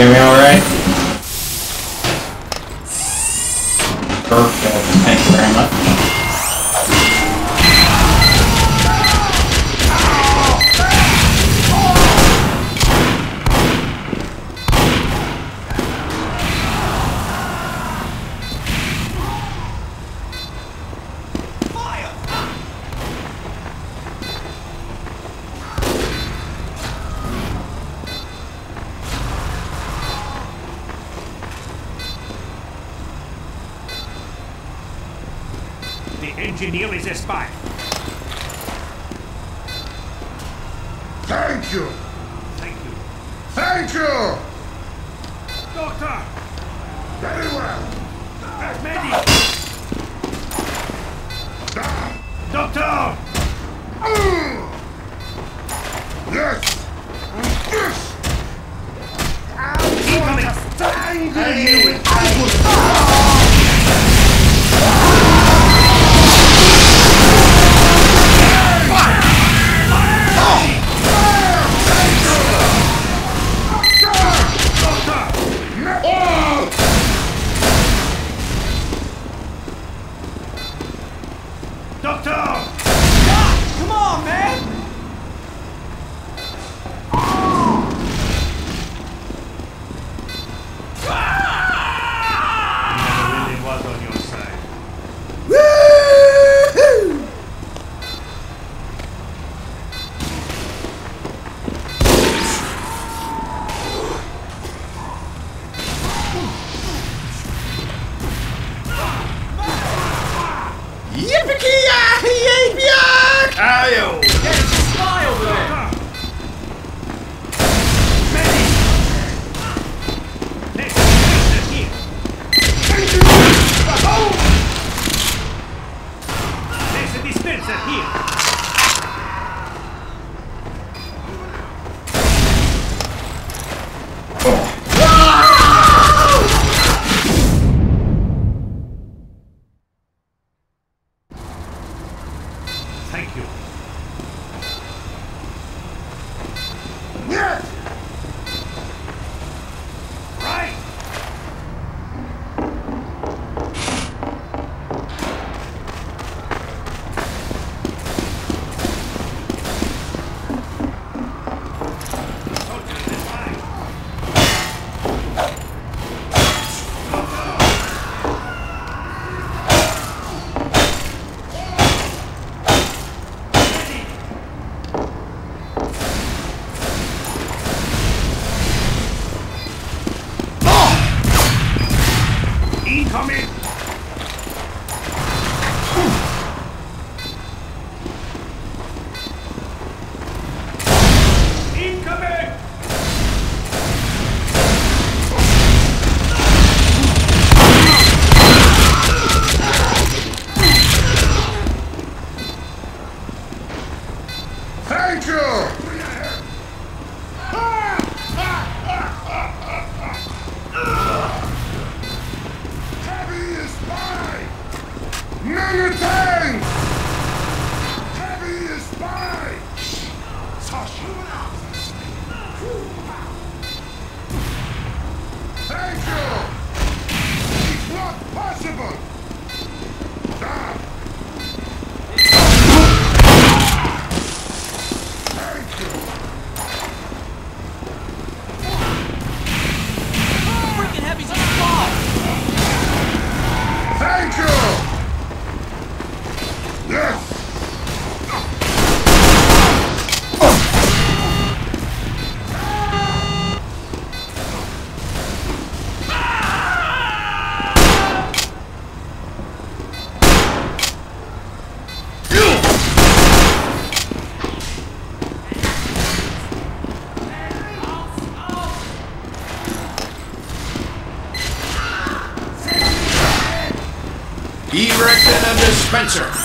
hear me alright? Perfect. guys are. Spencer.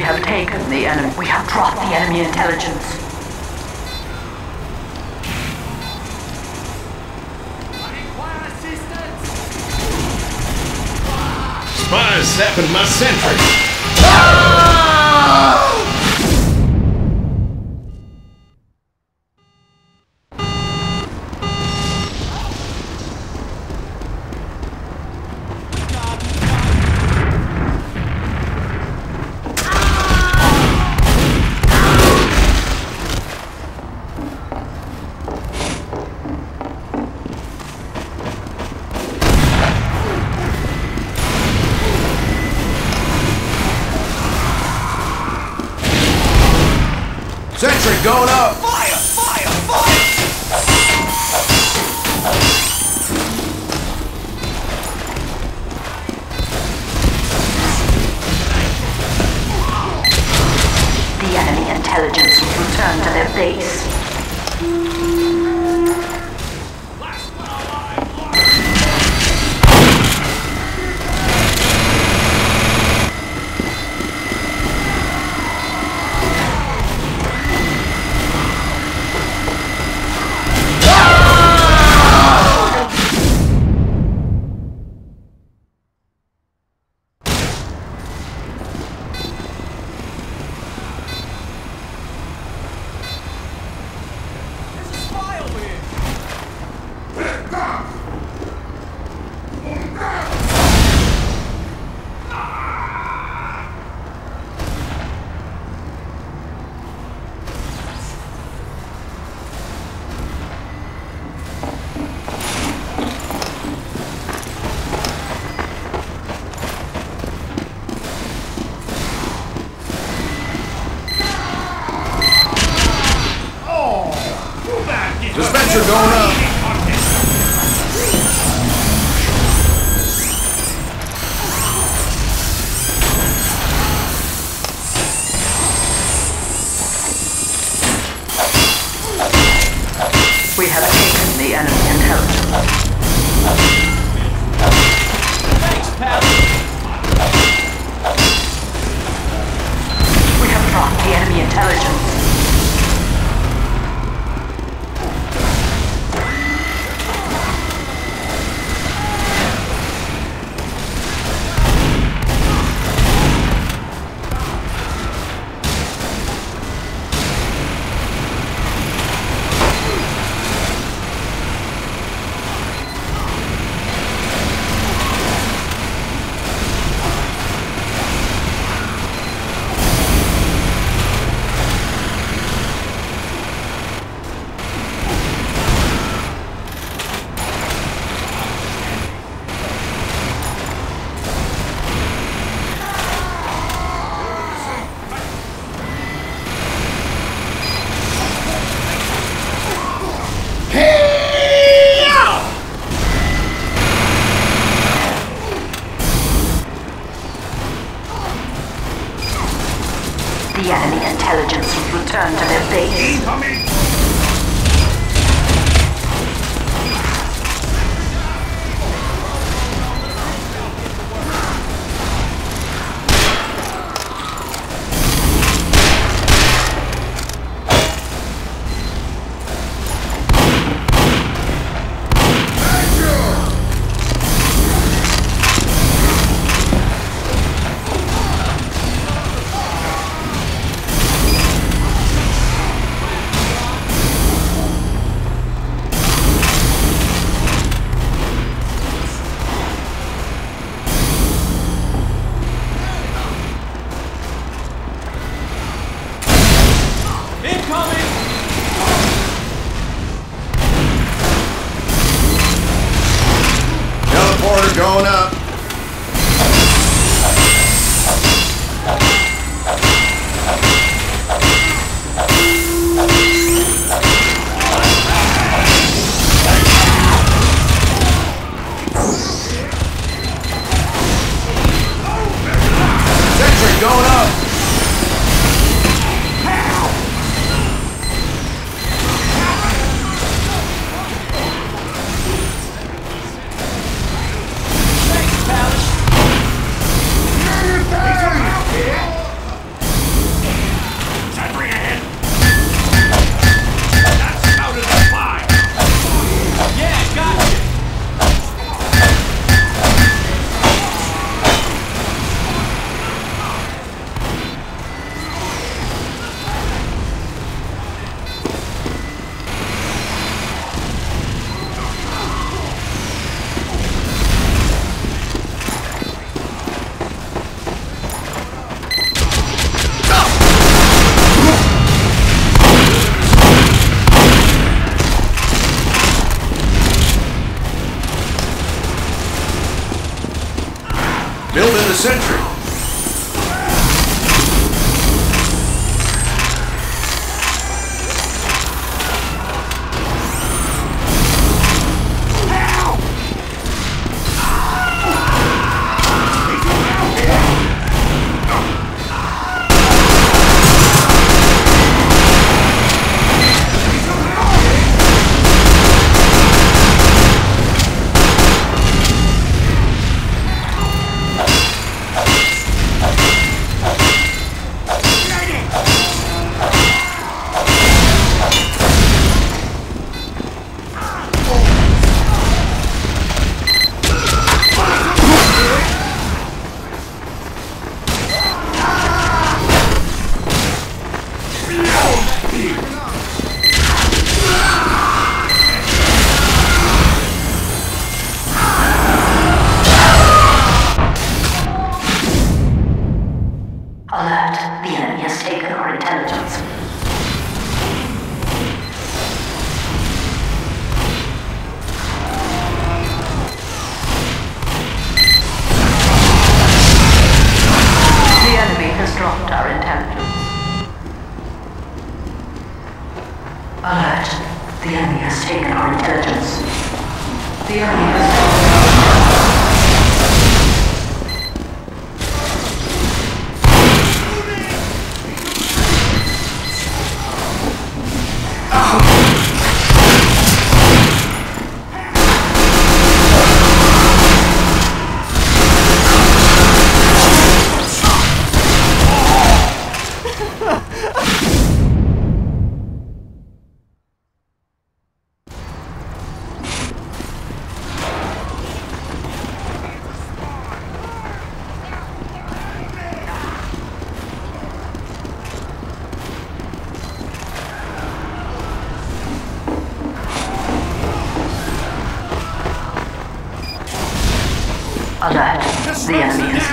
We have taken the enemy. We have dropped the enemy intelligence. Spies zapping my sentry. The enemy intelligence will return to their base. Building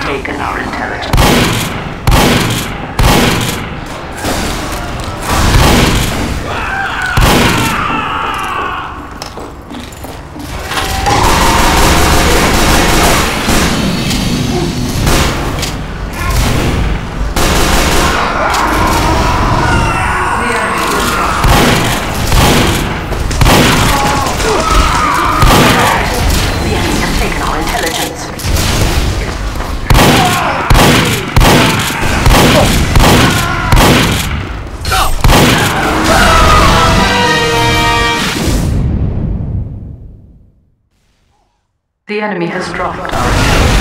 enemy has taken our intelligence. The enemy has dropped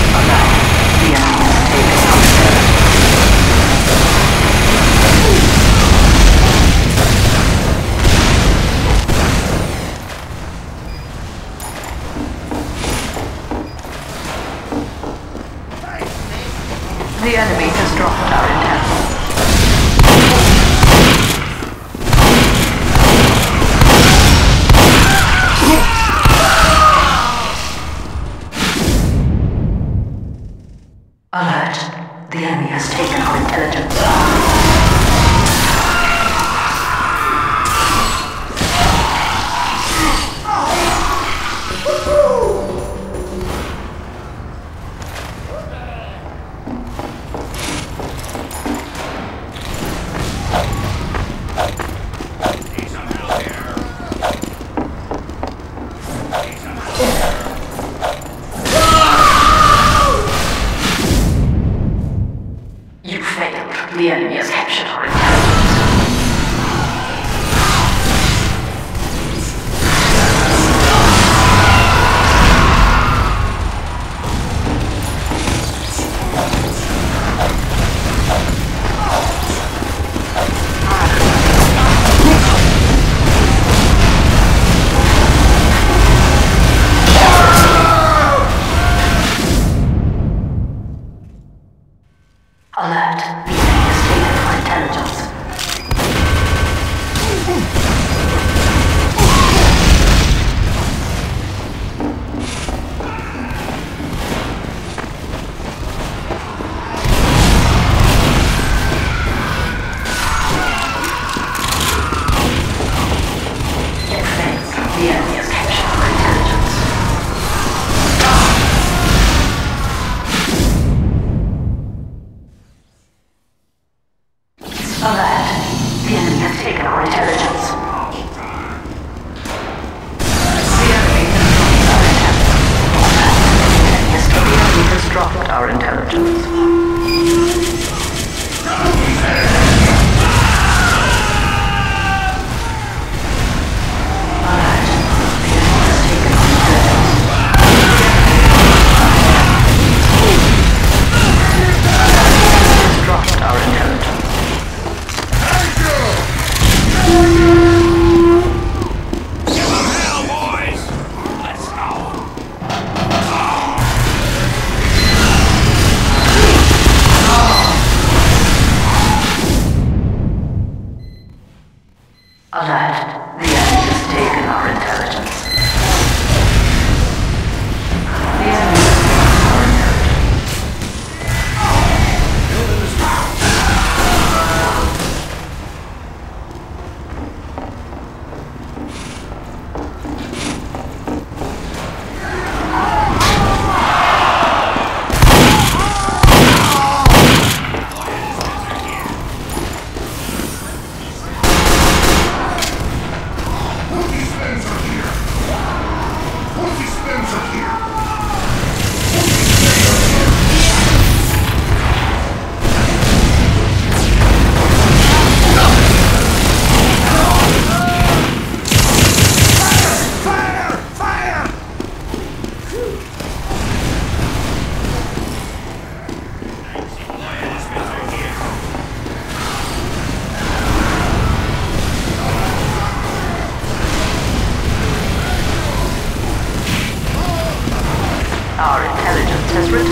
The enemy has taken our intelligence.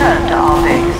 turned to Arvix.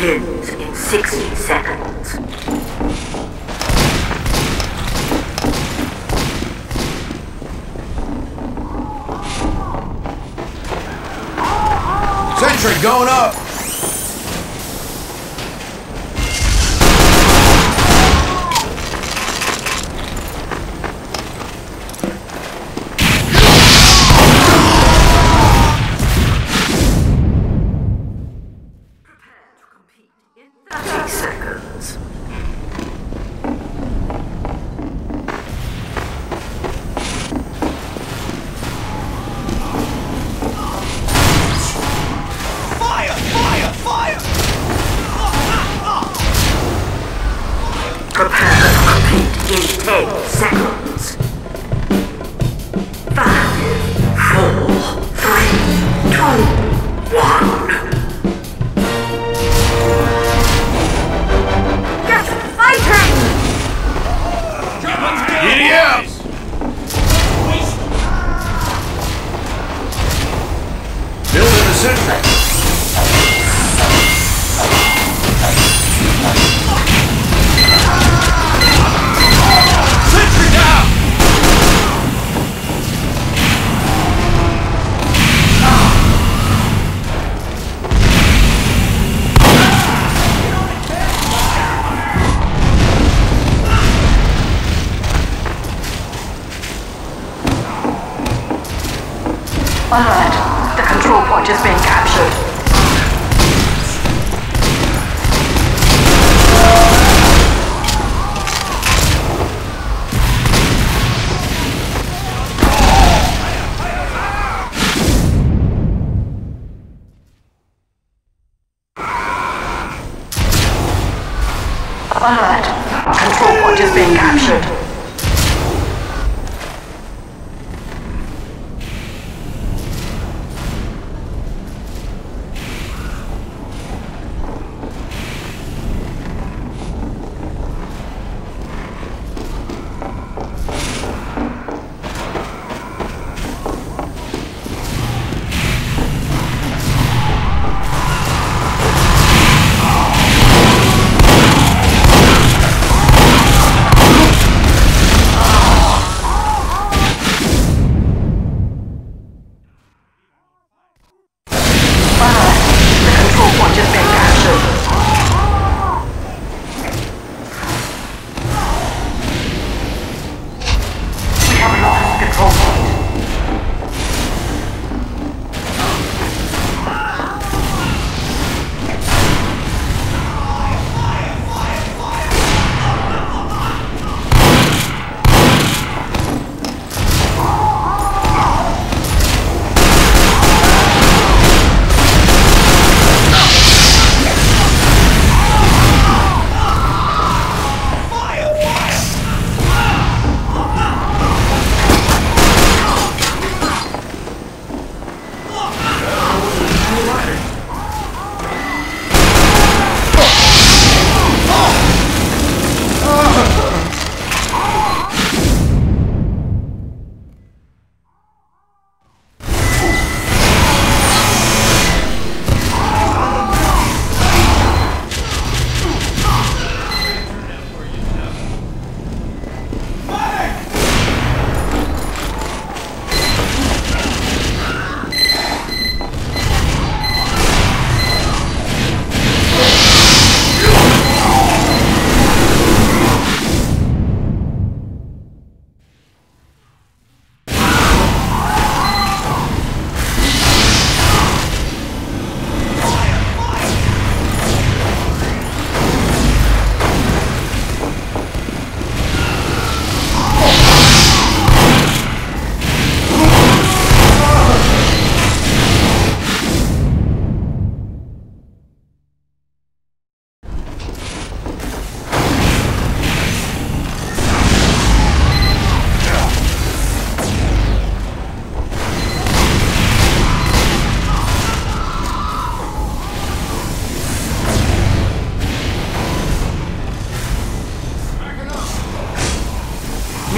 begins in 60 seconds. Sentry going up!